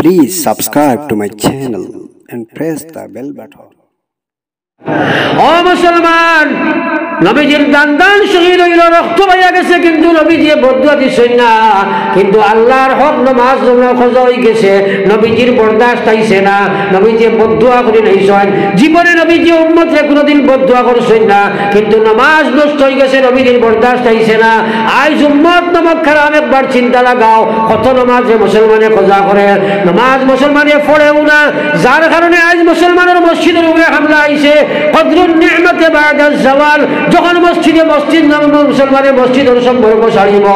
Please subscribe to my channel and press the bell button. Oh, Musliman! নবীজির দান দান শহীদ হইল, রক্ত পাইয়া গেছে, কিন্তু নবীজি বদুয়া দিছেন না। কিন্তু আল্লাহর হক নমাজ খোঁজা হয়ে গেছে, নবীজির বরদাস্ত আইছে না। নবীজি বদুয়া করে নাইছেন জীবনে নবীজি উম্মতরে কোনোদিন বদুয়া করছেন না, কিন্তু নমাজ নষ্ট হয়ে গেছে, নবীজির বরদাস্ত আইছে না। আজ উম্মত নমক খারাপ একবার চিন্তা লাগাও, কত নমাজে মুসলমানে খোঁজা করে। নমাজ মুসলমানে পড়েও না, যার কারণে আজ মুসলমানের মসজিদের উপরে হামলা আইছে। কদরুন নি'মতে বাদাল জাওয়াল যখন মসজিদে মসজিদ নাম মুসলমানের মসজিদের সম্পর্ক সারিব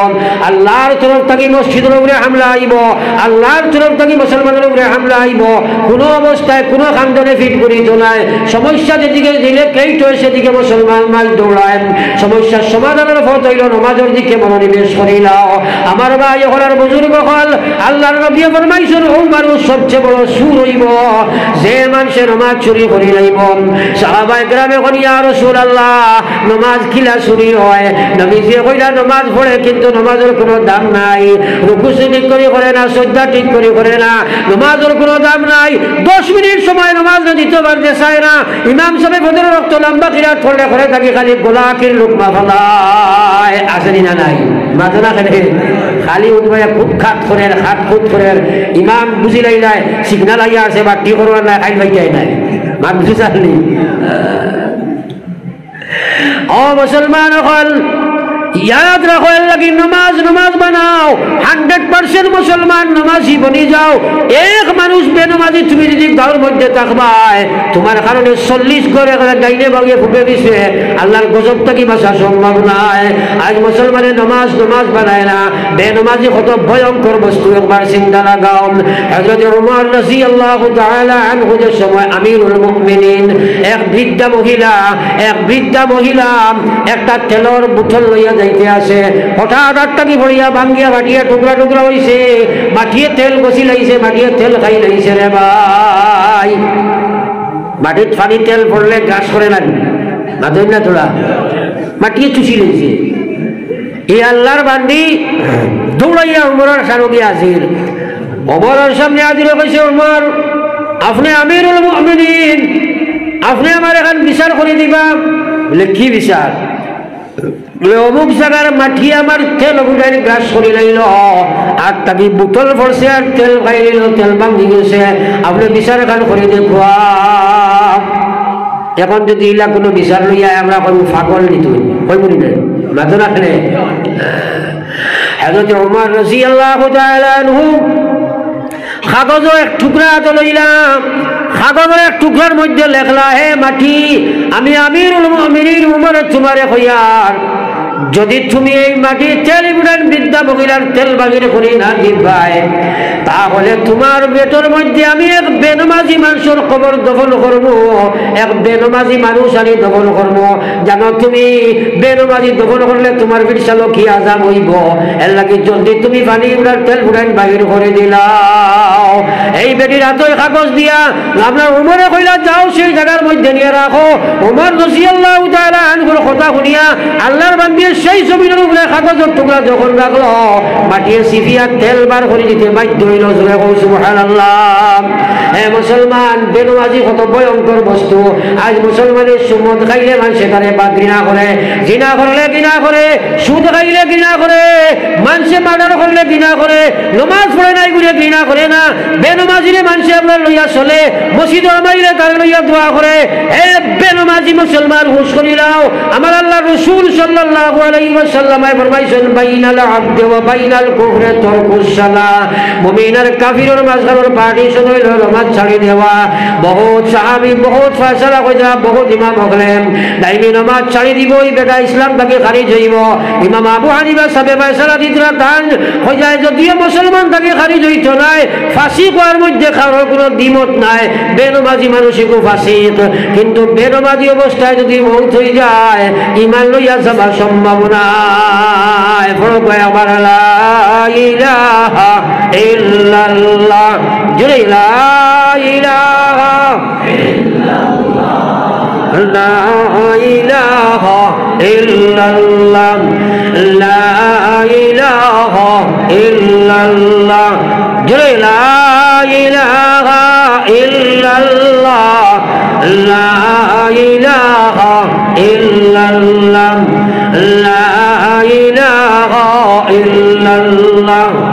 আল্লাহর তরফ থেকে মসজিদের উপরে হামলা আইব। আল্লাহর তরফ থেকে মুসলমানের উপরে হামলা আইব। কোনো অবস্থায়, কোনো খান্দনে ফিট করি তোলায় সমস্যা যেদিকে দিলে কেইট হয় সেদিকে মুসলমান মাছ দৌড়ায়। সমস্যার সমাধানের পথ হইল নমাজের দিকে মনোনিবেশ করিলাও আমার ভাই হলার বুজুর্গ হল, আল্লাহর নবী ফরমাইছেন ও মানুষ সবচেয়ে বড় সুর হইব। যে মানুষের নমাজ চুরি করি লাইব সাহাবাই গ্রামে কোন ইয়া রাসূলুল্লাহ নমাজ খিলা চুরি হয়। নবীজি কইলা, নমাজ পড়ে, কিন্তু নমাজের কোনো দাম নাই। রুকু ঠিক করে করে না সজ্জা ঠিক করে করে না নমাজের কোনো দাম নাই। দশ মিনিট সময় নমাজ দিতে পারতে চায় না, ইমাম সাহেব ভদ্র রক্ত লম্বা কিরাত করলে করে থাকি খালি গোলাকির লোকমা ফলায় আসেনি না নাই? মাথা না খেলে খালি উঠবে খুব খাত করে খাত খুদ করে ইমাম বুঝি লাই নাই সিগনাল আইয়া আছে বা টি করবার নাই, খাই ভাই নাই। মা বুঝি চালি? ও মুসলমান হল ইয়াদ রাখো লাগি নমাজ নমাজ বানাও। হান্ড্রেড পার্সেন্ট মুসলমান নমাজি বনি যাও। এক মানুষ বেনমাজি তুমি যদি গাঁর মধ্যে থাকবাই তোমার কারণে চল্লিশ করে গাইনে বাগিয়ে ফুটে দিছে। আল্লাহর গজব থাকি বাঁচা সম্ভব নাই। আজ মুসলমানে নমাজ নমাজ বানায় না। বেনমাজি কত ভয়ঙ্কর বস্তু, একবার চিন্তা লাগাও। হজরত উমর রাজি আল্লাহ আনহুদের সময় আমিরুল মুমিনিন, এক বৃদ্ধা মহিলা, এক বৃদ্ধা মহিলা, একটা তেলর বোতল লইয়া যাইতে আছে হঠাৎ আটটাকি ভরিয়া ভাঙ্গিয়া মাটিয়া টুকরা টুকরা হইছে। মাটিয়ে তেল গছি লাইছে মাটিয়ে তেল খাই লাইছে রে ভাই। মাটির ফানি তেল পড়লে গাছ করে না মাধব না তোরা। মাটিয়ে চুষি লাইছে। এই আল্লাহর বান্দি দৌড়াইয়া উমরের সারগি আসির অমরের সামনে আজির কইছে উমর। আপনি আমিরুল মুমিনিন। আপনি আমার এখন বিচার করে দিবা। বলে, কি বিচার? অমুক জায়গার মাটি আমার তেল উঠাই গ্রাস করে লাইল আর তাকে বোতল পড়ছে আর তেল খাই লাইল তেল ভাঙি গেছে। আপনি বিচার এখন করে দেখুয়া এখন যদি ইলা কোনো বিচার লইয়া আমরা কইব ফাগল নিত কইব নি মাথা রাখলে হযরত ওমর তাআলা আনহু কাগজ এক টুকরা হাতে লইলাম। কাগজের এক টুকরার মধ্যে লেখলা, হে মাটি, আমি আমিরুল মুমিনিন উমর তোমারে কইয়ার যদি তুমি এই মাটি তেল ইমরান বিদ্যা বগিরার তেল বাগিরে করি না দিবাই তাহলে তোমার বেতর মধ্যে আমি এক বেনমাজি মানুষের খবর দখল করব। এক বেনমাজি মানুষ আমি দখল করব। জানো তুমি বেনমাজি দখল করলে তোমার বিশালো কি আজাম হইব? এর লাগে জলদি তুমি পানি বুড়ার তেল বুড়ান বাগির করে দিলাও এই বেটির হাতে কাগজ দিয়া আপনার উমরে কইলা যাও, সেই জায়গার মধ্যে নিয়ে রাখো। উমর রসিয়াল্লাহ তাআলা আনগুলো কথা শুনিয়া আল্লাহর বান্দিয়ে সেই জমিনের উপরে কাগজের টুকরা যখন রাখল মাটিয়ে সিফিয়া তেল বার করে দিতে বাধ্য হইল মুসলমান বেনমাজি মুসলমান হুশ করিলাও আমার আল্লাহ মুমিনের কাফিরের মাঝখানের পার্টিশন হইল নামাজ ছাড়ি দেওয়া। বহুত সাহাবী ফয়সালা ইমাম হলেন। দাইমি ছাড়ি বেটা ইসলাম তাকে খারিজ হইব। ইমাম আবু সাহেব ফয়সালা দিতরা দান যায় যদিও মুসলমান তাকে খারিজ নাই, ফাঁসি কোয়ার মধ্যে কারোর কোনো দ্বিমত নাই। বেনমাজি মানুষকে ফাঁসি কিন্তু বেনমাজি অবস্থায় যদি মৌত হয়ে যায়, ইমান লইয়া যাবার সম্ভাবনা আমার ইলাহা ইল্লাল্লাহ। জুড়ে লা ইলাহা লা ইলাহা ইল্লাল্লাহ। লা ইলাহা ইল্লাল্লাহ। জুড়ে লা ইলাহা ইল্লাল্লাহ। লা ইলাহা ইল্লাল্লাহ। লা ইলাহা ইল্লাল্লাহ।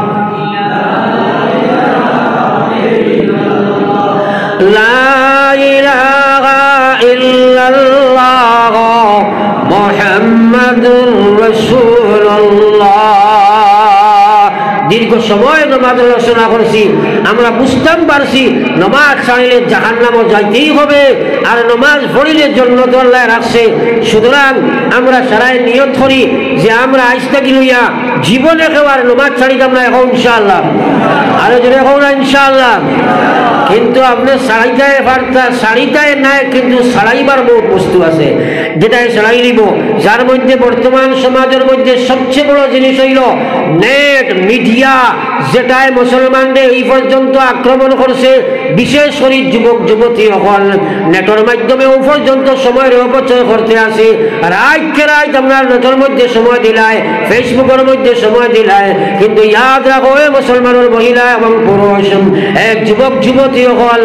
দীর্ঘ সময় নমাজ রচনা করেছি। আমরা বুঝতাম পারছি, নমাজ ছাড়িলে জাহান নামও যাইতেই হবে, আর নমাজ পড়িলে জন্য আল্লাহ রাখছে। সুতরাং আমরা সারাই নিয়ত করি যে আমরা আইসটা গিলইয়া জীবনে কেউ আর নমাজ ছাড়িতাম না, এখন ইনশাআল্লাহ। আরও যদি এখন না, ইনশাআল্লাহ। কিন্তু আপনি সারাইটায় পারতা নাই, কিন্তু সারাইবার বহুত বস্তু আছে। যেটাই সারাই দিব। যার মধ্যে বর্তমান সমাজের মধ্যে সবচেয়ে বড় জিনিস হইল নেট মিডিয়া যেটাই মুসলমানদের এই পর্যন্ত আক্রমণ করছে, বিশেষ করে যুবক, যুবতী সকল নেটের মাধ্যমে ও পর্যন্ত সময়ের অপচয় করতে আসে রাতকে রাত আপনার নেটের মধ্যে সময় দিলায় ফেসবুকের মধ্যে সময় দিলায় কিন্তু ইয়াদ রাখো এ মুসলমানের মহিলা এবং পুরুষ, এক যুবক, যুবতী সকল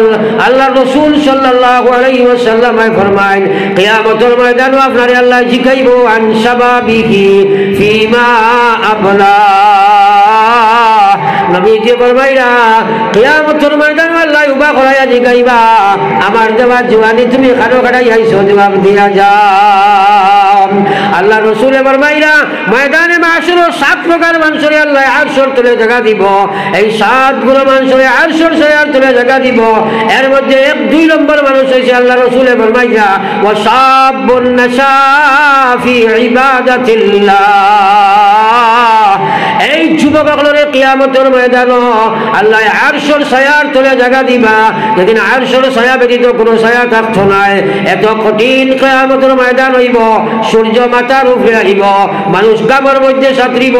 আল্লাহ রসুল সাল্লাল্লাহু আলাইহি ওয়াসাল্লাম ফরমায়, কিয়ামতের ময়দানে আপনারে আল্লাহ জিগাইব আনসাবি ফিমা ফিমা আমার দেওয়া জওয়ানি তুমি খানো কাটাই জবাব দিয়া যাও আল্লাহ রসুলে ফরমাইরা ময়দানে মাসুর সাত প্রকার মানুষের আল্লাহ আটশোর তুলে জায়গা দিব। এই সাতগুলো মানুষের আটশোর সয়ার তুলে জায়গা দিব। এর মধ্যে এক, দুই নম্বর মানুষ হয়েছে আল্লাহ রসুলে ফরমাইরা ও সাবুন নাশা ফি ইবাদাতিল্লাহ। এই যুবকগুলোরে কিয়ামতের ময়দান, আল্লাহ আরশোর ছায়ার জায়গা দিবা। যেদিন আরশোর ছায়া ব্যতীত কোনো ছায়া থাকতো নাই, এত কঠিন কিয়ামতের ময়দান হইব, সূর্য উপরে আহিব, মানুষ গামের মধ্যে সাঁতরিব,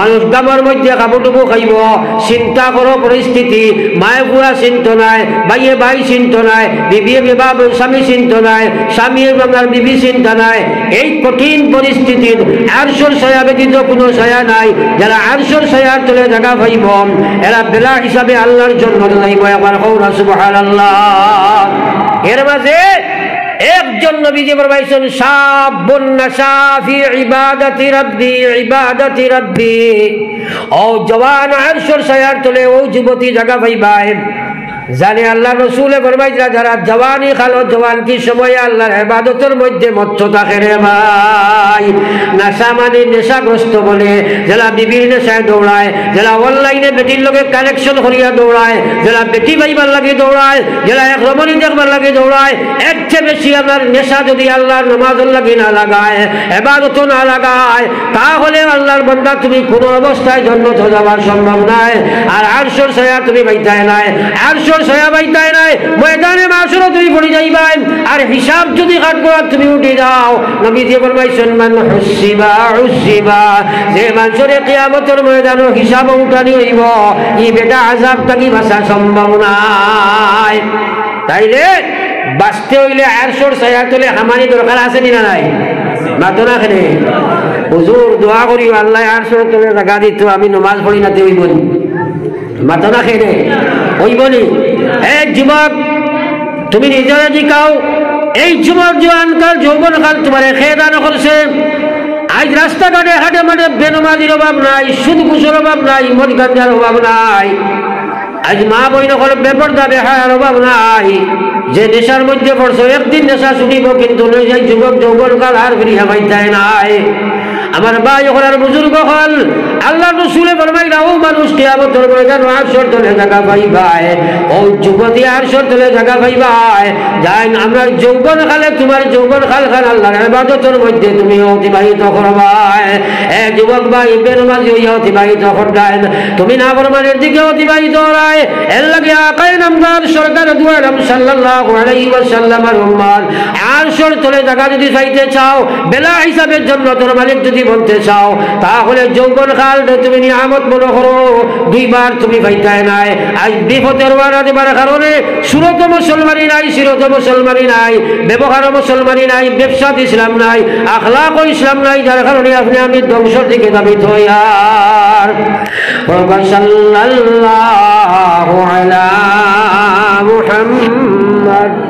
মানুষ গামের মধ্যে কাপড়টুকু খাইব, চিন্তা করো পরিস্থিতি, মায়ে বুড়া চিন্ত নাই ভাইয়ে ভাই চিন্ত নাই বিবিয়ে বিবাহ স্বামী চিন্ত নাই স্বামীর আপনার বিবি চিন্তা নাই। এই কঠিন পরিস্থিতির আরশোর ছায়া ব্যতীত কোনো ছায়া নাই। যারা আরশোর ছায়ার তলে জায়গা পাইব এরা বেলা হিসাবে আল্লাহর জন্য যাইব একবার কৌরা সুবহানাল্লাহ। এর মাঝে একজন নবীজি ফরমাইছেন শাবুন নাশা ফি ইবাদাতি রাব্বি ইবাদাতি রাব্বি। ও জওয়ান আরশের ছায়ার তলে ও যুবতী জায়গা পাইবাই জানে আল্লাহ রসুলে ফরমাইছিলা যারা জওয়ানি খালো জওয়ান কি সময় আল্লাহর ইবাদতের মধ্যে মত্ত থাকে রে ভাই। নেশা মানে নেশাগ্রস্ত বলে যারা বিবির নেশায় দৌড়ায় যারা অনলাইনে বেটির করিয়া দৌড়ায় যারা বেটি লাগে দৌড়ায় যারা এক রমণী দেখবার লাগে দৌড়ায়, এর চেয়ে বেশি আপনার নেশা যদি আল্লাহর নামাজের লাগে না লাগায় এবাদত না লাগায়, তাহলে আল্লাহর বন্দা তুমি কোনো অবস্থায় জন্ম যাওয়ার সম্ভব নাই। আর আটশোর ছায়া তুমি বাইতায় নাই। আটশোর ছায়া বাইতায় নাই, ময়দানে মাসুরও তুমি পড়ে যাইবাই। আর হিসাব যদি কাট করার তুমি উঠে যাও। নবী দিয়ে বলবাইছেন, মান হুসিবা হুসিবা, যে মানুষের কিয়ামতের ময়দানও হিসাব উঠানি হইব। ই বেটা আজাব থাকি ভাষা সম্ভব নাই। তাইলে বাঁচতে হইলে আরশোর ছায়া তোলে হামানি দরকার আছে নি না নাই? মাতো না খেলে। হুজুর, দোয়া করি, আল্লাহ আরশোর তোলে জায়গা দিত, আমি নমাজ পড়ি নি মাতো না খেলে। হইব নি? এক যুবক, তুমি নিজেরা জিকাও এই যুবক জোয়ানকাল যৌবন কাল তোমার খেয়ে দান করছে। আজ রাস্তাঘাটে হাটে মাঠে বেনমাজির অভাব নাই সুদ কুসুর অভাব নাই মদ গাঞ্জার অভাব নাই। আজ মা বইন করে বেপরদা বেহার অভাব নাই। যে নেশার মধ্যে পড়ছো, একদিন নেশা ছুটিব, কিন্তু যুবক যৌবন কাল আর ফিরিয়া পাইতায় নাই। আমার ভাই ওখানে আর বুজুর্গ হল। আল্লাহ রসুলে ফরমাই না ও মানুষ কিয়ামতের ময়দান আর সরতলে জায়গা পাইবাই? ও যুবতী, আর সরতলে জায়গা পাইবাই? যাই আমরা যৌবন খালে, তোমার যৌবন খাল খান, আল্লাহর ইবাদতের মধ্যে তুমি অতিবাহিত করবাই এ যুবক ভাই, বেনমাজি হইয়া অতিবাহিত করবেন তুমি না ফরমানের দিকে অতিবাহিত করায় এর লাগে আকাই নামদার সরকার দুয়ারাম সাল্লাল্লাহু আলাইহি ওয়াসাল্লামের উম্মত আর সরতলে জায়গা যদি চাইতে চাও, বেলা হিসাবের জন্য তোর মালিক যদি যদি বলতে চাও, তাহলে যৌবন কাল তুমি নিয়ামত মনে করো। দুইবার তুমি পাইতাই নাই। আজ বিপদের ওয়ারা দেবার কারণে সুরত মুসলমানি নাই, সিরত মুসলমানি নাই, ব্যবহার মুসলমানি নাই, ব্যবসাত ইসলাম নাই আখলাক ইসলাম নাই, যার কারণে আপনি আমি ধ্বংসর দিকে সাল্লাল্লাহু আলা মুহাম্মদ।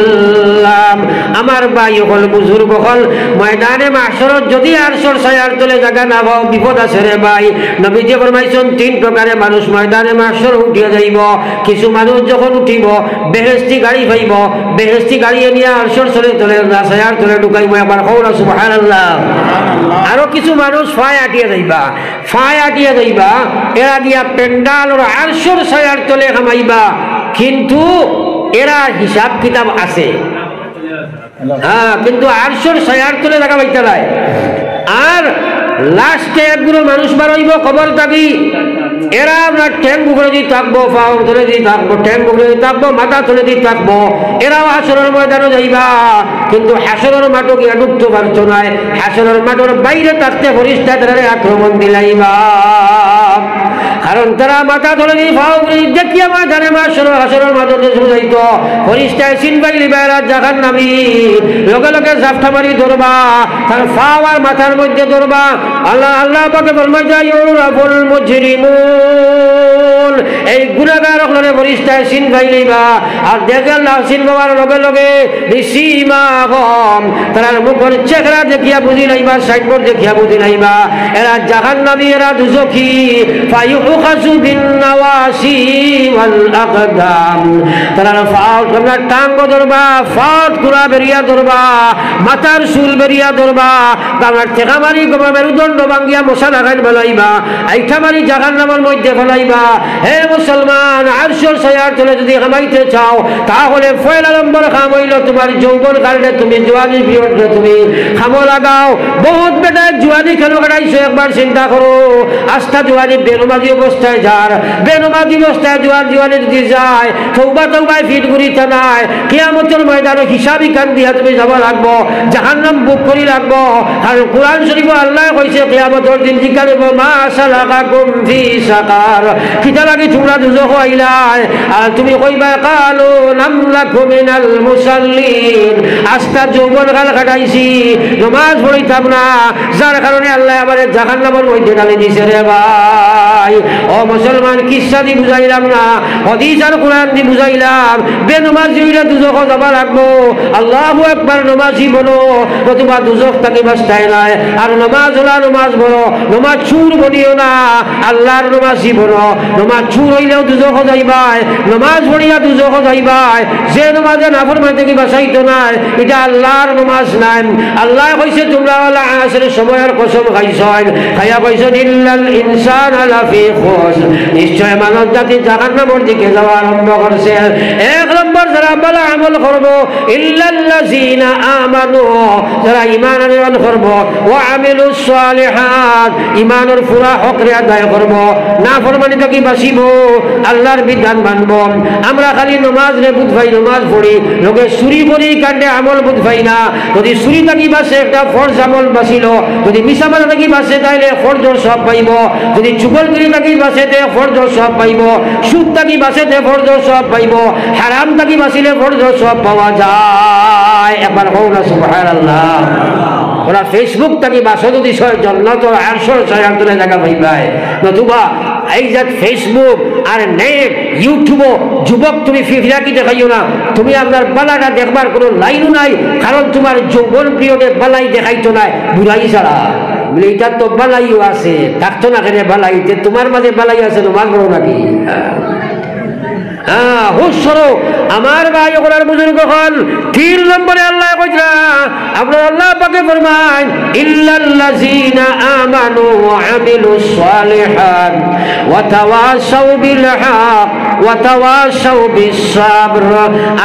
আমার ভাই হল বুজুর্গ হল। ময়দানে মাসরত যদি আরশর ছায়ার তলে জায়গা না পাও বিপদ আছে রে ভাই। নবীজি ফরমাইছেন তিন প্রকারে মানুষ ময়দানে মাসর উঠিয়ে যাইব। কিছু মানুষ যখন উঠিব বেহেস্তি গাড়ি পাইব। বেহেস্তি গাড়ি নিয়ে আরশর চলে তলে ছায়ার তলে ঢুকাইব একবার। হৌরা সুবহানাল্লাহ। আরও কিছু মানুষ ফায় আটিয়ে যাইবা। ফায় আটিয়ে যাইবা এরা দিয়া পেন্ডাল ওর আরশর ছায়ার তলে খামাইবা কিন্তু এরা হিসাব কিতাব আছে। হ্যাঁ কিন্তু আটশোর ছয়ার তুলে দেখা পাইতে নাই। আর লাস্টে একগুলো মানুষ বাড়াইব খবর থাকি এরা আপনার ট্যাং বুকরে দিয়ে থাকব পাও তুলে দিয়ে থাকব ট্যাং বুকরে দিয়ে থাকব, মাথা তুলে দিয়ে থাকব, এরাও হাসরের ময়দানে যাইবা। কিন্তু হাসরের মাঠও গিয়া ঢুকতে পারতো নাই হাসরের মাঠের বাইরে থাকতে ফরিস্তা আক্রমণ দিলাইবা। কারণ তারা মাথা ধরে ভাও দেখিয়া মা জানে মা সরো হাসরের মাঝে যাইত ফরিস্তায় সিনবাই লিবাইরা জাগান নামি। লগে লগে জাফটা মারি ধরবা, তার ফাও মাথার মধ্যে ধরবা। আল্লাহ আল্লাহ পাকে ফরমাই যায় ইউরাফুল এই গুনাহগার হলরে ফরিস্তায় চিনবাই লিবা আর দেখে আল্লাহ চিনবার লগে লগে গম তার মুখের চেহারা দেখিয়া বুঝি লাইবা সাইডবোর্ড দেখিয়া বুঝি লাইবা এরা জাহান নামি এরা দুজখী। ফায়ুখাসু বিন নাওয়াসি ওয়াল আকদাম তারা তোমরা টাঙ্গ ধরবা বেরিয়া ধরবা, মাথার চুল বেরিয়া ধরবা। তারপর ঠেকা মারি গোমা মেরুদণ্ড ভাঙ্গিয়া মশা লাগাই ফেলাইবা আইঠা মারি জাহান নামের মধ্যে ফেলাইবা। হে মুসলমান, আরশোর সয়ার তলে যদি কামাইতে চাও, তাহলে পয়লা নম্বর কাম হইল তোমার যৌবন কারণে তুমি জোয়ানি পিরিয়ডে তুমি। খামো লাগাও, বহুত বেটায় জোয়ানি খেলো কাটাইছো, একবার চিন্তা করো। আস্থা জোয়ানি বেনুমাদি অবস্থায় যার বেনুমাদি অবস্থায় জোয়ার জোয়ানি যদি যায় তৌবা তৌবায় ফিট করিতে নাই কিয়ামতের ময়দানে হিসাবি কান দিয়া তুমি যাব লাগবো, জাহান্নাম বুক করি লাগবো। আর কোরআন শরীফ আল্লাহ কইছে, কিয়ামতের দিন জিজ্ঞাসা মা সালাকাকুম ফি সাকার? কিতা লাগি তোমরা দুজখ আইলাই আর তুমি কইবা, কালো নামলাকু মিনাল মুসাল্লিন। আস্থা যৌবন কাল কাটাইছি, নমাজ পড়িতাম না। যার কারণে আল্লাহ আবার জাহান্নামের মধ্যে ডালি দিছে রে ভাই। ও মুসলমান, কিসা দি বুঝাইলাম না। হদিস আর কোরআন দি বুঝাইলাম। বে নমাজ জুইরা দুজখ যাবা লাগবো। আল্লাহ একবার নমাজি বলো। নতুবা দুজখ তাকে বাস্তায় নাই। আর নমাজ হলা নমাজ বলো। নমাজ চুর বলিও না। আল্লাহর নমাজি বলো। নমাজ চুর হইলেও দুজখ যাইবাই, নমাজ পড়িয়া দুজখ যাইবাই, যে নমাজে নাফর মাঝে কি বাসাইতো নাই, এটা আল্লাহর নমাজ নাই। আল্লাহ কইছে, তোমরা ওলা আসলে সময়ের কসম খাইছয় খাইয়া কইছেন ইল্লাল ইনসান আলা ফি খুস। নিশ্চয় মানব জাতি জাহান্নামের দিকে যাওয়া আরম্ভ করছে। এক নম্বর যারা ভালো আমল করব, ইল্লাল্লাযিনা আমানু। যারা ঈমান আনয়ন করব, ওয়া আমিলুস সালিহাত। ঈমানের পুরা হক রে আদায় করব। না ফরমানি থেকে বাঁচিব আল্লাহর বিধান মানব। আমরা খালি নমাজ রে বুধ ভাই নমাজ পড়ি, লোকে চুরি করি কাণ্ডে আমল বুধ ভাই না। যদি চুরি থাকি বাসে, একটা ফর্জ আমল বাঁচিল যদি মিছামারা থাকি বাসে, তাইলে ফর্জর সব পাইব। যদি চুগলগিরি থাকি বাসে, তে ফর্জর সব পাইব। সুদ থাকি বাসে, তে ফর্জর সব পাইব। হারাম থাকি বাঁচিলে ফর্জর সব পাওয়া যায়। একবার হোক না, সুবহানাল্লাহ। ওরা ফেসবুক থাকি বাসো যদি জন্নত আটশো ছয় আন্দোলনে জায়গা পাইবাই নতুবা এই যে ফেসবুক আর নেট, ইউটিউবও, যুবক তুমি ফিফিরাকি দেখাইও না। তুমি আপনার বালাটা দেখবার কোনো লাইনও নাই, কারণ তোমার যৌবন প্রিয়তে বালাই দেখাইতো নাই বুড়াই ছাড়া। বলে এটা তো বালাইও আছে থাকতো না কেন বালাই তোমার মাঝে বালাই আছে, তোমার বড় নাকি? হ্যাঁ আমার ভাই ওগুলার বুজুর্গ হল তিন নম্বরে আল্লাহ কইরা আপনার আল্লাহ পাকে ফরমান ইল্লাল্লাযিনা আমানু ওয়া আমিলুস সালিহাত ওয়া তাওয়াসাউ বিল হক ওয়া তাওয়াসাউ বিস সাবর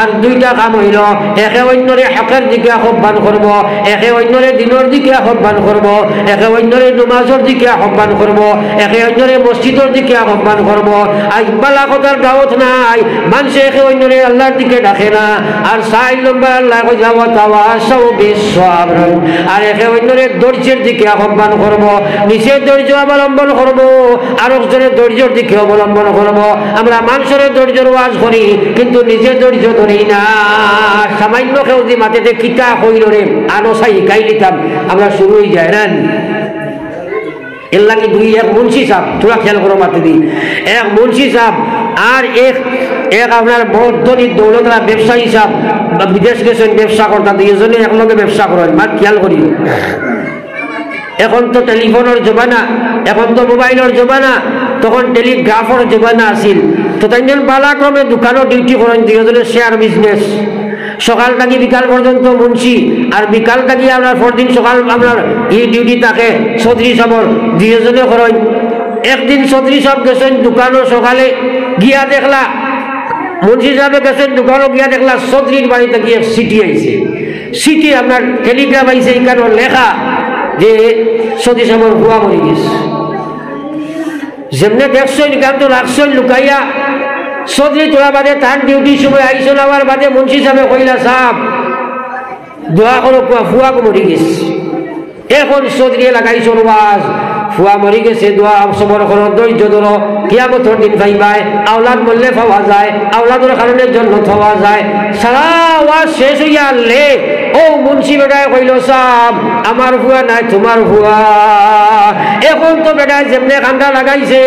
আর দুইটা কাম হইল, একে অন্যরে হকের দিকে আহ্বান করব, একে অন্যরে দিনের দিকে আহ্বান করব, একে অন্যরে নমাজের দিকে আহ্বান করব, একে অন্যরে মসজিদের দিকে আহ্বান করব। আজ বালা কথার দাওয়াত নাই। মানুষে অন্যরে আল্লাহর দিকে ডাকে না। আর সাই লম্বা আল্লাহ যাব বিস সাবর আর একে অন্যরে ধৈর্যের দিকে আহ্বান করব। নিজের ধৈর্য অবলম্বন করব। আর একজনের ধৈর্যের দিকে অবলম্বন করব। আমরা মানুষের ধৈর্যের ওয়াজ করি কিন্তু নিজের ধৈর্য ধরি না। সামান্য কেউ যদি মাটিতে কিতা হইল রে? আনো সাই গাই দিতাম আমরা শুরু হয়ে যায় না। এর লাগে দুই এক মুন্সি সাহ তোরা খেয়াল করো মাতে দি এক মুন্সি সাহ আর এক এক আপনার বর্ধনী দৌলতরা ব্যবসায়ী সাহ বিদেশ গেছেন ব্যবসা করতা দুইজনে একলগে ব্যবসা করেন মাত খেয়াল করি এখন তো টেলিফোনের জমানা, এখন তো মোবাইলের জমানা, তখন টেলিগ্রাফর জমানা আছিল। তো তাই বালাক্রমে দোকানও ডিউটি করেন দুজনে শেয়ার বিজনেস সকাল থাকি বিকাল পর্যন্ত মুন্সি? আর বিকাল থাকি আপনার পরদিন সকাল আপনার ই ডিউটি থাকে? চৌধুরী সাবর দুজনে করেন, একদিন চৌধুরী সাহেব গেছেন দোকানও সকালে? গিয়া দেখলা। মুন্সি সাহেবে গেছেন দোকানও গিয়া দেখলা চৌধুরীর বাড়িতে গিয়ে সিটি আইছে। সিটি আপনার টেলিগ্রাম আইছে এখানে লেখা যে সতী সামর হুয়া মরি গেছে যেমনে দেখছেন গান তো রাখছেন, লুকাইয়া চৌধুরী তোলা বাদে তার ডিউটি সময় আইসো নেওয়ার বাদে মুন্সি সাহেবে কইলা সাহ দোয়া করো, কুয়া, ফুয়াকে মরি গেছে। এখন চৌধুরী লাগাইছো ওয়াজ ফুয়া মরি গেছে, দোয়া সবর করো ধৈর্য ধরো। কিয়ামতর দিন পাইবাই আওলাদ মরলে পাওয়া যায়, আওলাদের কারণে জন্য পাওয়া যায়। সারা ওয়াজ শেষ হইয়া লে ও মুন্সি বেটায় কইল সাম আমার ভুয়া নাই, তোমার ভুয়া। এখন তো বেটায় যেমনে কান্দা লাগাইছে,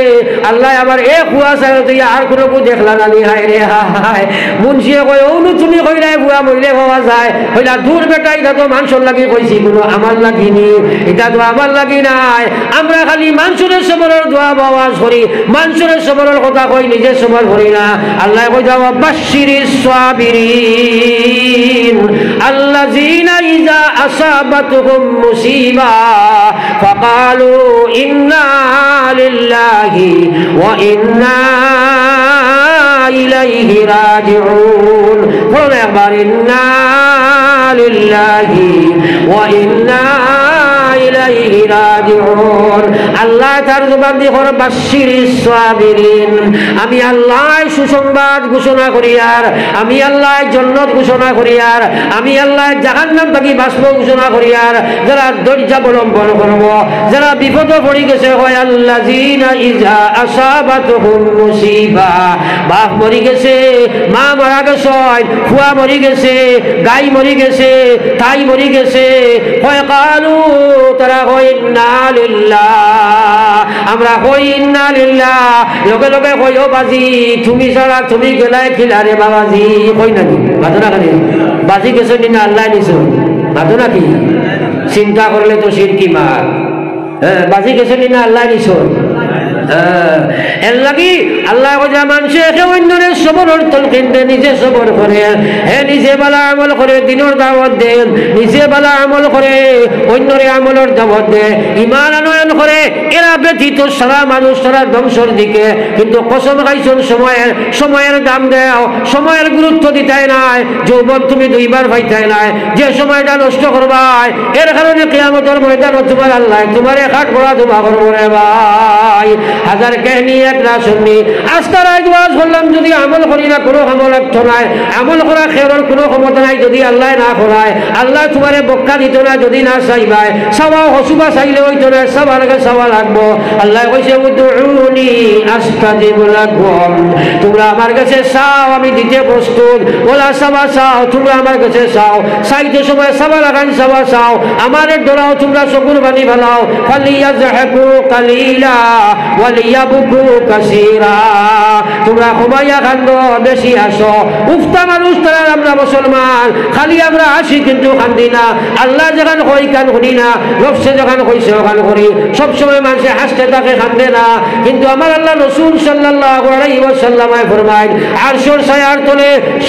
আল্লাহ আমার এ ভুয়া চাই তুই আর কোনো দেখলা না নি হায় রে, হায় মুন্সিয়ে কয় ওনু তুমি কইলাই ভুয়া মরিলে পাওয়া যায়। কইলা দূর বেটা এটা তো মানুষের লাগি কইছি, কোনো আমার লাগিনি এটা তো আমার লাগি নাই। আমরা আমরা খালি মানসুরের সবরের দোয়া বাবা করি মানসুরের সবরের কথা কই, নিজের সবর করি না। আল্লাহ কই যাও বাশির সাবিরিন, আল্লাযিনা ইযা আসাবাতুহুম মুসিবা, ফাকালু ইন্না লিল্লাহি ওয়া ইন্না ইলাইহি রাজিউন। বলে একবার, ইন্না লিল্লাহি ওয়া ইন্না إليه راجعون আল্লাহ তার জবাব দিয়ে হর বাশির সাবিরিন আমি আল্লাহ সুসংবাদ ঘোষণা করি আর আমি আল্লাহ জন্নত ঘোষণা করি আর আমি আল্লাহ জাহান্নাম থাকি বাষ্প ঘোষণা করি আর যারা ধৈর্য অবলম্বন করব যারা বিপদ পড়ে গেছে হয় আল্লাহ জিনা ইজা আসাবাতুহুম মুসিবা বাপ মরি গেছে মা মারা গেছে ফুয়া মরি গেছে গাই মরি গেছে তাই মরি গেছে হয় কালু তারা হয় না আমরা হই ইন্না লগে লগে কই ও বাজি। তুমি ছাড়া তুমি গেলাই খিলারে বাবাজি। কই নাকি? বাজো না খালি। বাজি গেছো নি না আল্লাহ নিছো? বাজো নাকি চিন্তা করলে তো সিরকি মার। হ্যাঁ বাজি গেছো নি না আল্লাহ নিছো? এর লাগি আল্লাহ যা মানুষে একে অন্যরে সবরের তলকিন দে নিজে সবর করে। হে নিজে বালা আমল করে দিনের দাওয়াত দেন নিজে বালা আমল করে অন্যরে আমলের দাওয়াত দে। ইমান আনয়ন করে, এরা ব্যতীত সারা মানুষ, সারা ধ্বংসর দিকে। কিন্তু কসম খাইছন, সময়ের সময়ের দাম দেও, সময়ের গুরুত্ব দিতে নাই, যৌবন তুমি দুইবার পাইতে নাই। যে সময়টা নষ্ট করবাই, এর কারণে কেয়ামতের ময়দান তোমার আল্লাহ তোমার এক হাট করা তোমার করব রে ভাই। হাজার কাহিনী, এক না শুননি আস্তার আজ করলাম যদি আমল করি না, কোনো সমর্থ নাই। আমল করা খেয়ার কোনো ক্ষমতা নাই, যদি আল্লাহ না করায় আল্লাহ তোমারে বক্কা দিত না, যদি না চাইবাই চাওয়া হসুবা চাইলে হইতো না সবার আগে চাওয়া লাগবো। আল্লাহ কইছে উদুনি আস্তাজিব লাকুম। তোমরা আমার কাছে চাও, আমি দিতে প্রস্তুত। ওলা চাওয়া চাও, তোমরা আমার কাছে চাও। চাইতে সময় চাওয়া লাগান চাওয়া চাও। আমার ডরাও তোমরা চকুর বানি ফেলাও ফালিয়া জাহাকু কালিলা ওয়ালিয়াবুকু কাসীরা তোমরা খান্দ বেশি আসো। উফতা মানুষ তারা, আমরা মুসলমান। খালি আমরা আসি কিন্তু খান্দি না। আল্লাহ যেখান কান করি না। যখন ওখান করি। সবসময় মানুষে হাসতে থাকে খান্দে না। কিন্তু আমার আল্লাহ রসুল সাল্লাল্লাহু আলাইহি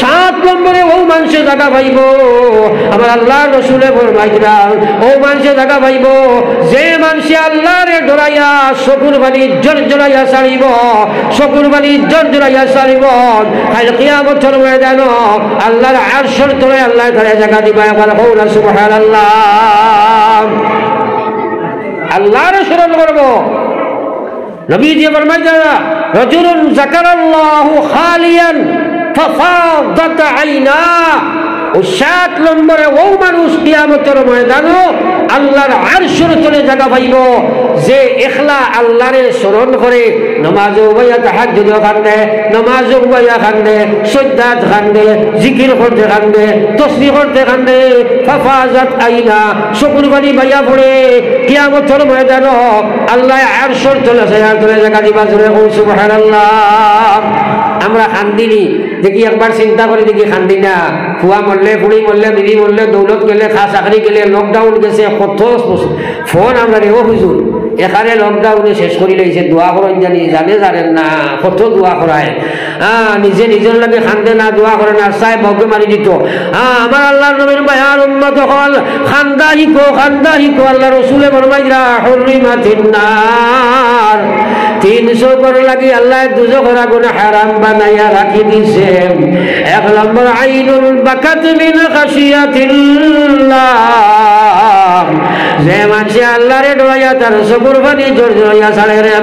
সাত নম্বরে ও মানুষে জায়গা পাইব। আমার আল্লাহ ও মানুষে যে মানুষে আল্লাহরে ডরাইয়া চকুর বাণী জোর জোরাইয়া সারিব চকুর বাণী জোর জোরাইয়া সারিব। কাল কিয়ামতের ময়দান, আল্লাহর আরশের তলে আল্লাহ তাআলা জায়গা দিবা একবার কওলা সুবহানাল্লাহ। আল্লাহর স্মরণ করব। নবীজি ফরমাই যারা রজুলুন যাকারাল্লাহু খালিয়ান, ফাফাদাত আইনা। ও সাত নম্বরে ও মানুষ কিয়ামতের ময়দানও আল্লাহর আরশের তলে জায়গা পাইব। যে এখলা আল্লাহরে স্মরণ করে, নমাজ উবাইয়া তাহাজ্জুদ খান্দে, নমাজ উবাইয়া খান্দে, সজ্জাত খান্দে, জিকির করতে খান্দে, তসবিহ করতে খান্দে। ফাফাজাত আইনা চকুর বাড়ি বাইয়া পড়ে, কিয়ামতের ময়দান আল্লাহ আরশের তলে জায়গা দিবা কই সুবহানাল্লাহ। আমরা খান্দিনি। দেখি একবার চিন্তা করে, দেখি খান্দি না খুয়া মরলে ফুড়ি মরলে বিবি মরলে দৌলত গেলে খা চাকরি গেলে লকডাউন গেছে, কত ফোন আমরা রেও হুজুর এখানে লকডাউনে শেষ করে লাইছে দোয়া করেন জানি, জানে, জানেন না, কত দোয়া করায় হ্যাঁ নিজে নিজের লাগে খান্দে না দোয়া করে না, চাই বগে মারি দিত। হ্যাঁ আমার আল্লাহ নবীর মায়ার উম্মত হল খান্দা হিকো খান্দা হিকো আল্লাহ রসুলে বরমাইরা হরিমা তিন্নার তিনশো করে লাগি আল্লাহ দুশো করা গুণে হারাম বানাইয়া রাখি দিছে। এক নম্বর, আইনুল বাকাত মিন খাসিয়াতিল্লাহ যে মানুষে আল্লাহরে ডোয়া তার সবুর বানি জোর জোয়া ছাড়ে রে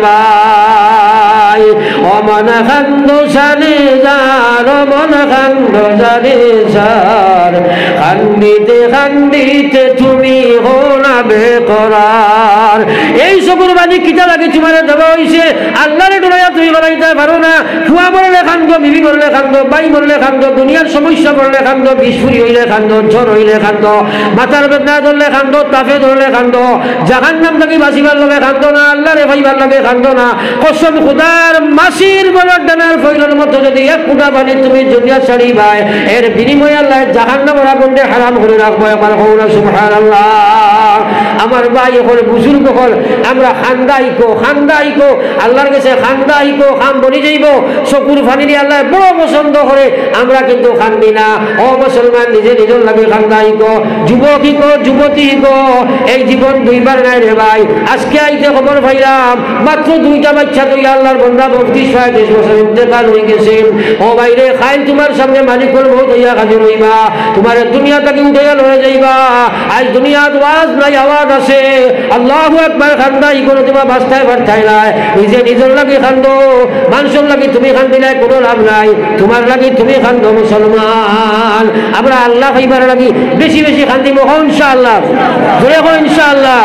অমন খান্দ সানে যার, অমন খান্দ জানে যার। খান্দিতে খান্দিতে তুমি হোনাবে করার এই সবুর বানি কিতা লাগে তোমার দেওয়া হয়েছে আল্লাহরে ডরাইয়া তুমি লড়াইতে পারো না। ফুয়া মরলে খান্দ, বিবি মরলে খান্দ, বাই মরলে খান্দ, দুনিয়ার সমস্যা মরলে খান্দ বিস্ফুরি হইলে খান্দ জ্বর হইলে খান্দ, মাথার বেদনা ধরলে খান্দ তাফে ধরলে খান্দ জাহান নাম থাকি বাঁচিবার লগে খান্দ না, আল্লাহরে ভাইবার লগে খান্দ না। কসম খুদার মাসির বলর ডানার ফইলের মতো যদি এক কুটা পানি তুমি ছাড়ি ভাই, এর আল্লাহ জাহান হারাম করে রাখব। আমার হৌরা সুবহান আল্লাহ আমার ভাই হল বুজুর্গ হল, আমরা আল্লাহর কাছে খাম বনি যাইব। ফানি দিয়ে আল্লাহ বড় পছন্দ করে, আমরা কিন্তু খান্দি না। ও মুসলমান, নিজে নিজের লাগে খান্দাইকো যুবক হিকো যুবতী হিকো এই জীবন দুইবার নাই রে ভাই। আজকে আইতে খবর পাইলাম, মাত্র দুইটা বাচ্চা তুই আল্লাহর বন্ধা ভক্তি ছয়ত্রিশ বছর ইন্তেকাল হয়ে ও বাইরে তোমার সামনে মালিকর বহুত হইয়া কাজে রইবা তোমার যাইবা। আজ দুনিয়ার ওয়াজ নাই আওয়াজ আছে। আল্লাহ একবার খান্দা, ই করে তোমার বাস্তায় বার্তায় নাই। নিজে নিজের লাগে খান্দো। মানুষের লাগে তুমি খান্দি নাই কোনো লাভ নাই। তোমার লাগে তুমি খান্দো মুসলমান আমরা আল্লাহ খাইবার লাগি বেশি বেশি খান্দিব ইনশাআল্লাহ। জোরে কো ইনশাআল্লাহ।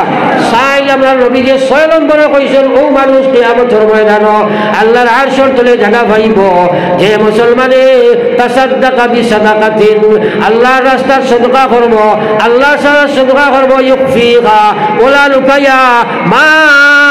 চাই আমরা নবী যে ছয় নম্বরে কইছেন ও মানুষ কিয়ামতের ময়দান আল্লাহর আর তলে জায়গা পাইব যে মুসলমানে তাসাদ্দাকা বিসাদাকাতিন আল্লাহর রাস্তার সদকা করব আল্লাহ সারা সদকা করব ইউফিহা ওলা লুকাইয়া মা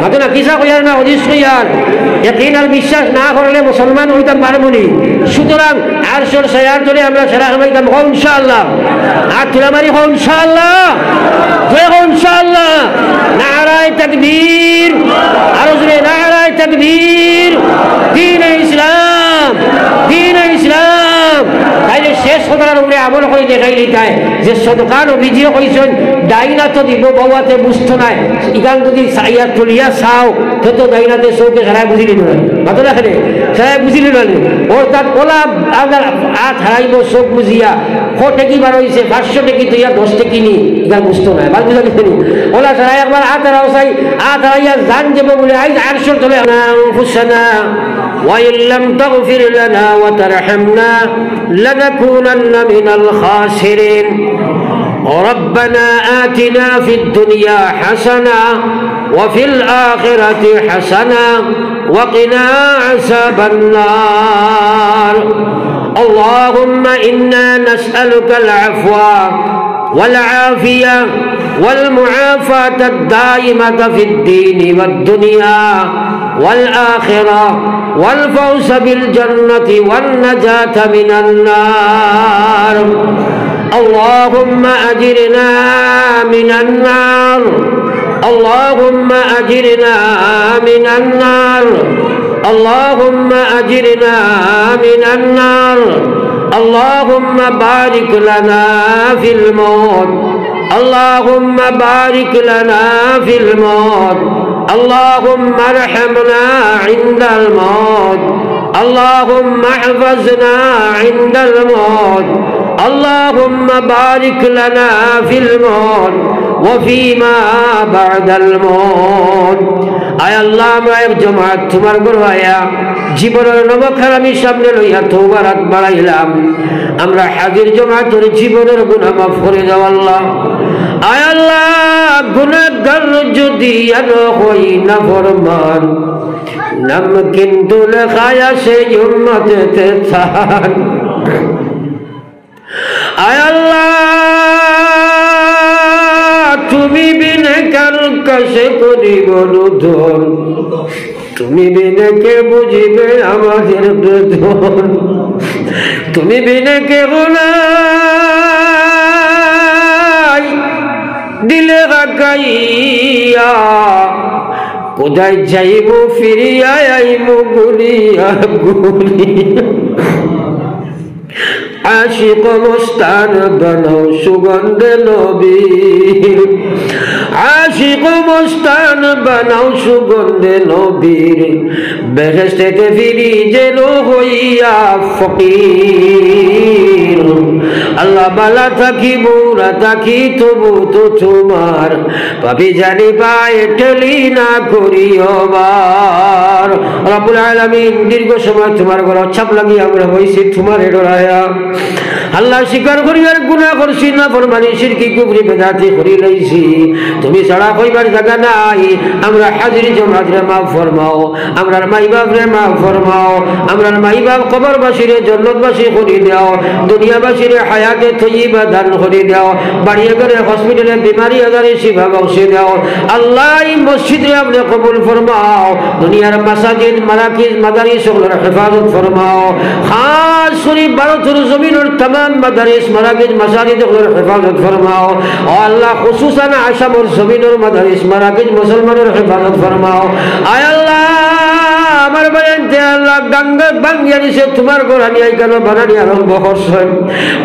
মাতো না কিসা কইয়ার না হদিস কইয়ার ইয়াকিন আর বিশ্বাস না করলে মুসলমান হইতাম পারবনি সুতরাং আর সর সয়ার ধরে আমরা সেরা হইতাম হো ইনশাআল্লাহ। আর তুলামারি হো ইনশাআল্লাহ। জয় হো ইনশাআল্লাহ। নারায় তাকবীর আরও জোরে নারায় তাকবীর দিন ইসলাম দিন ইসলাম সদরার উপরে আমল করে দেখাইলি তাই যে সদকার অভিযোগ হয়েছেন ডাইনা তো দিব বাবাতে বুঝতো নাই। ইগান যদি সাইয়া তুলিয়া চাও তো ডাইনাতে চৌকে সারাই বুঝি নিল মাতো রাখে সারাই বুঝি নিল ওর তার ওলা আপনার হাত হারাইব, চোখ বুঝিয়া ক টেকি বার হয়েছে পাঁচশো টেকি তুইয়া দশ টেকি নি ইগান বুঝতো নাই। বাদ বুঝা গেছে ওলা সারাই একবার হাত হারাও চাই হাত হারাইয়া জান যাব বলে, আইজ আটশো চলে ফুসানা وإن لم تغفر لنا وترحمنا لنكونن من الخاسرين. ربنا آتنا في الدنيا حسنة وفي الآخرة حسنة وقنا عذاب النار. اللهم إنا نسألك العفو والعافية والمعافاة الدائمة في الدين والدنيا. والآخرة والفوز بالجنة والنجاة من النار. اللهم أجرنا من النار. اللهم أجرنا من النار. اللهم أجرنا من النار. اللهم بارك لنا في الموت. اللهم بارك لنا في الموت. اللهم ارحمنا عند الموت اللهم احفظنا عند الموت اللهم بارك لنا في الموت وفيما بعد الموت আয় আল্লাহ আমরা এক জমাত তোমার গর্বায়া জীবনের নবখার আমি সামনে লইয়া তোমার হাত বাড়াইলাম। আমরা হাজির জমাতের জীবনের গুণা মাফ করে দাও আল্লাহ। আয় আল্লাহ গুণাগার যদি আর হই না ফরমান, নাম কিন্তু লেখায় আসে উম্মতেতে থাক আয় আল্লাহ, তুমি বিনে কার কাছে করিব রুধন। তুমি বিনে কে বুঝিবে আমাদের বেদন? তুমি বিনে কে গোলাই দিলে গাইয়া কোথায় যাইব ফিরিয়া, আইব গুলিয়া গুলিয়া আশিক মস্তান বনৌ সুগন্ধে নবীর। আশিক মস্তান বনৌ সুগন্ধে নবীর। বেহেস্তেতে ফিরি যেন হইয়া ফকির। আল্লাহ বালা থাকি বুড়া থাকি, তবু তো তোমার। পাবি জানি পায়ে ঠেলি না করিও বার রব্বুল আলামিন দীর্ঘ সময় তোমার ঘর ছাপ লাগি আমরা হইছি তোমার ডরায়া আল্লাহ স্বীকার করি আর গুণা করছি, না ফরমানি সিরকি কুবরি বেদাতি করি লইছি। তুমি ছাড়া কইবার জায়গা নাই। আমরা হাজির জমাত রে মাফ ফরমাও, আমরার মাই বাপ রে মাফ ফরমাও, আমরার মাই বাপ কবরবাসী রে জন্নতবাসী করি দাও দুনিয়াবাসী রে হায়াতে তৈবা দান করে দাও বাড়িয়ে করে হসপিটালে বিমারি আজারে শিফা বসে দাও। আল্লাহ মসজিদ রে আপনি কবুল ফরমাও, দুনিয়ার মাসাজিদ, মারাকিজ মাদারি সকলের হেফাজত ফরমাও। খাস শরীফ ভারতের জমিনের خصوصا مدارس مراکز مساجد خلر حفاظت فرماؤ اور اللہ خصوصا عشم اور زمین اور مدارس مراکز مسلمان اور حفاظت فرماؤ اے اللہ আমার বলেন যে আল্লাহ, গঙ্গা বাঙ্গিয়া নিছে তোমার গোড়ানি কেন বানানি আরম্ভ করছেন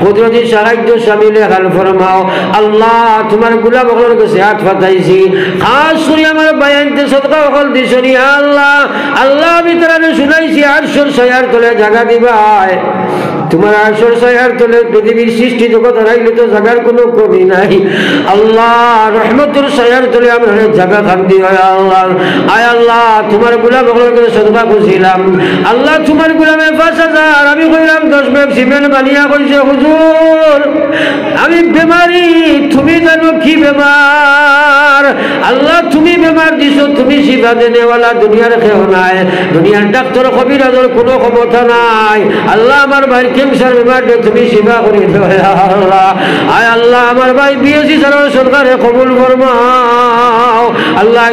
কুদরতি সাহায্য সামিলে হাল ফরমাও। আল্লাহ, তোমারগুলা বকলের কাছে হাত ফাটাইছি। খাস করে আমার বায়ান যে সদকা বকল দিছনি আল্লাহ। আল্লাহ ভিতরে শুনাইছি আর সোর সয়ার তলে জাগা দিবায় তোমার আসর সায়ার তলে পৃথিবীর সৃষ্টি জগৎ হারাইলে তো জায়গার কোনো কমি নাই। আল্লাহ, রহমতুর সায়ার তলে আমরা জাগা খান্দি হয় আল্লাহ। আয় আল্লাহ, তোমার গুলাম কাছে সদকা খুঁজছিলাম আল্লাহ, তোমার গুলামে পাঁচ হাজার, আমি কইলাম দশ ব্যাগ সিমেন্ট বানিয়া কইছে, হুজুর, আমি বেমারি, তুমি জানো কি বেমার? আল্লাহ, তুমি বেমার দিছো, তুমি শিবা দেনেওয়ালা দুনিয়ার কেউ নাই দুনিয়ার ডাক্তার কবিরাজের কোনো ক্ষমতা নাই। আল্লাহ, আমার শিবা করে দেও আল্লাহ। আল্লাহ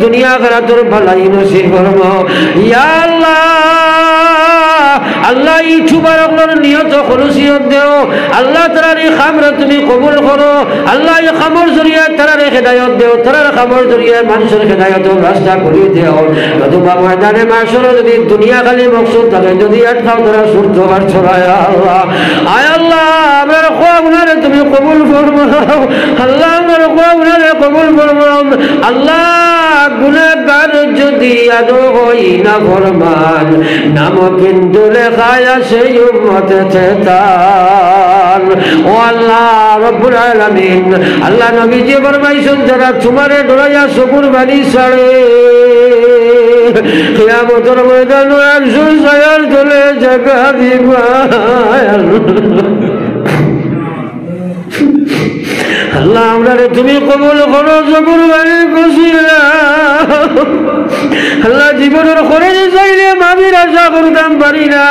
দুনিয়া করা তোর ভালাই নসিব ফরমাও ইয়া আল্লাহ। আল্লাহ ইউটিউবার আপনার নিয়ত খরুসিয়ত দেও। আল্লাহ তারার এই খামরে তুমি কবুল করো। আল্লাহ এই খামর জরিয়ে তারার হেদায়ত দেও। তারার খামর জরিয়ে মানুষের হেদায়ত রাস্তা করে দেও। নতুবা ময়দানে মাসর যদি দুনিয়া খালি মকসুদ থাকে, যদি আটকাও তারা সূর্য আর ছড়ায়। আল্লাহ, আয় আল্লাহ, আমার খোয়া তুমি কবুল ফরমাও আল্লাহ, আমার খোয়া উনারে কবুল ফরমাও আল্লাহ গুনাহগার যদি আদো হই না ফরমান নাম কিন্তু লেখায় সেই উম্মতে চেতান। ও আল্লাহ রব্বুল আলামিন, আল্লাহ নবীজি ফরমাইছেন, যারা তোমারে ডরাইয়া সবুর বাড়ি ছাড়ে, কিয়ামতের ময়দানে একশো ছায়ার তলে জায়গা দিবা আল্লাহ, আমরা তুমি কবল করো জবর বাড়ি কষিলা আল্লাহ জীবনের খরচ চাইলে মামির আশা করতাম পারি না।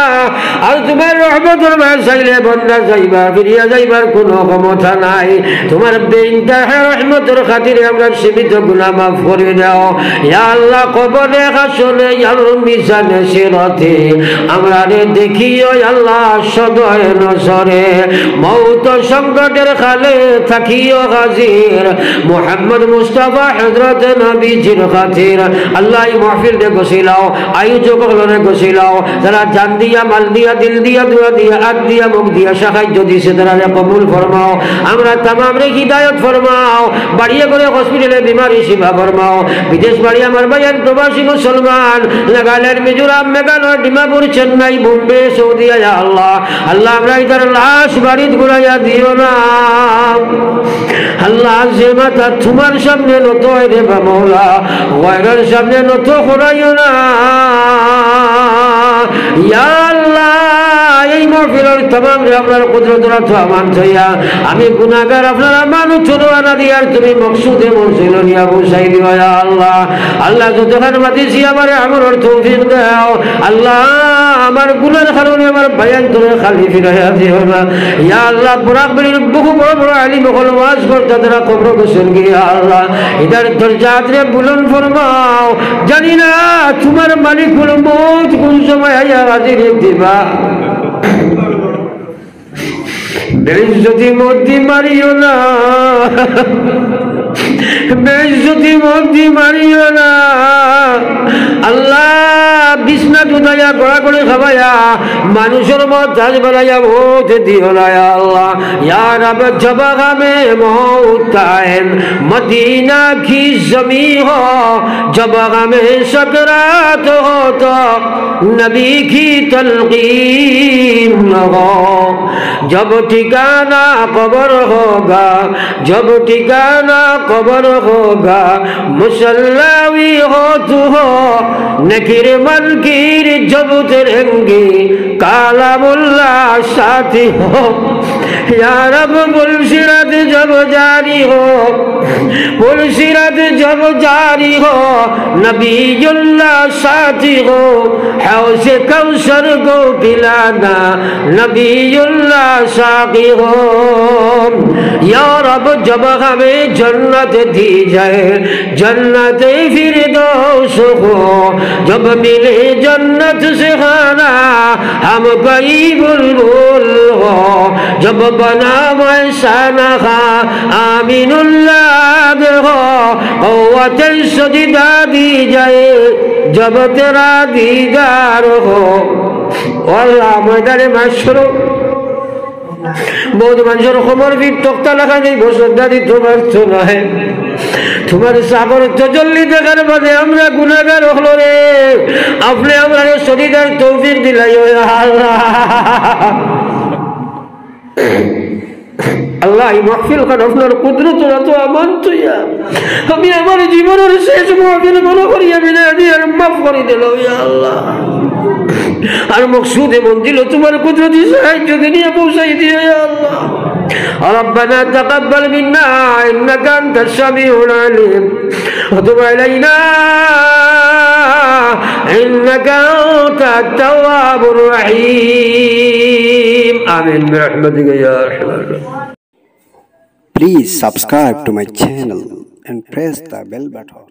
আর তোমার রহমতের মায় চাইলে বন্যা যাইবা ফিরিয়া যাইবার কোনো ক্ষমতা নাই। তোমার বেইনটাহে রহমতের খাতিরে আমরা সীমিত গুণা মাফ করে দাও। ইয়া আল্লাহ, কবরে হাসনে মিশানে সিরতে। আমরা রে দেখিও আল্লাহ সদয় নসরে মৌত সংকটের খালে থাকিও হাজির। মোহাম্মদ মুস্তাফা হজরত নবীজির খাতির। আল্লাহ এই মাহফিল রে গছিলাও আয়োজক হলরে গছিলাও যারা জান দিয়া, মাল দিয়া, দিল দিয়া, দুয়া দিয়া, আগ দিয়া, মুখ দিয়া, সাহায্য দিছে, তারা কবুল ফরমাও। আমরা তামাম রে হিদায়ত ফরমাও, বাড়িয়ে করে হসপিটালে বিমারি সেবা ফরমাও। বিদেশ বাড়ি আমার ভাইয়ের প্রবাসী মুসলমান, নাগাল্যান্ড, মিজোরাম, মেঘালয়, ডিমাপুর, চেন্নাই, বোম্বে, সৌদি আল্লাহ। আল্লাহ আমরা ইতার লাশ বাড়িত ঘুরাইয়া দিও না। আল্লাহ যে মাথা তোমার সামনে নত রে বা মৌলা সামনে নত করাইও না। এই তমাম আপনার কুদরতরা তো আমান থইয়া আমি গুনাহগার আপনারা মানুষ ছোট আনা দিয়ার তুমি মকসুদে মরছিল নিয়া বসাই দিও আল্লাহ। আল্লাহ যতখান মাতিছি আমার আমার তৌফিক দাও। আল্লাহ আমার গুনার কারণে আমার বায়ান তোরে খালি ফিরাইয়া দিও না। ইয়া আল্লাহ বেরির বহু বড় বড় আলিম হল ওয়াজ করতে তারা কবর গোসল গিয়ে আল্লাহ। ইদার দরজাত বুলন ফরমাও, জানি না তোমার মালিক হল মৌত কোন সময় আইয়া হাজির দিবা। বেজ্জতি মধ্যে মারিও না। বেজতি মন্দি মারিও না। আল্লাহ বিষ্ণা জুতাইয়া গড়া করে খাবাইয়া, মানুষের মত ঝাঁজ বেলাইয়া ভোট দিও না আল্লাহ। ইয়ার আবে জবা গামে মৌতায়েন মদিনা কি জমি হো জবা গামে সকরাত নবী তলকিন জব ঠিকানা কবর হোগা, জব ঠিকানা कबर होगा मुसल्लावी हो तू हो नकीर मनकीर जब तेरेंगे काला मुल्ला साथी हो या रब मुलसिरत जब जारी हो मुलसिरत जब जारी हो नबीयुल्लाह साथी हो, हौसे कौसर को पिलाना नबीयुल्लाह साकी हो। या रब, जब हमें जन्नत दी जाए, जन्नत फिर दोष हो, जब मिले जन्नत से खाना, हम कई बुलबुल हो, जब बना वैसा नखा আমিনুল্লাহ قوة বহুত মানুষের খবর বি টকতা নেই বসদাদি তোমার তো নহে। তোমার সাগর তজল্লি দেখার মানে আমরা গুণাগার হলো রে। আপনি আমরা শরীরের তৌফিক দিলাই আল্লাহ। এই মহফিল খান আপনার কুদরত তো আমান তুইয়া আমি আমার জীবনের শেষ মহফিল মনে করি আমি না দিয়ে মাফ করে দিল আল্লাহ আর মকসুদে মন দিল তোমার কুদরতি সাহায্য নিয়ে পৌঁছাই দিয়ে আল্লাহ ربنا تقبل منا انك انت السميع العليم وتب علينا انك انت التواب الرحيم امين برحمتك يا ارحم الراحمين Please subscribe to my channel and press the bell button.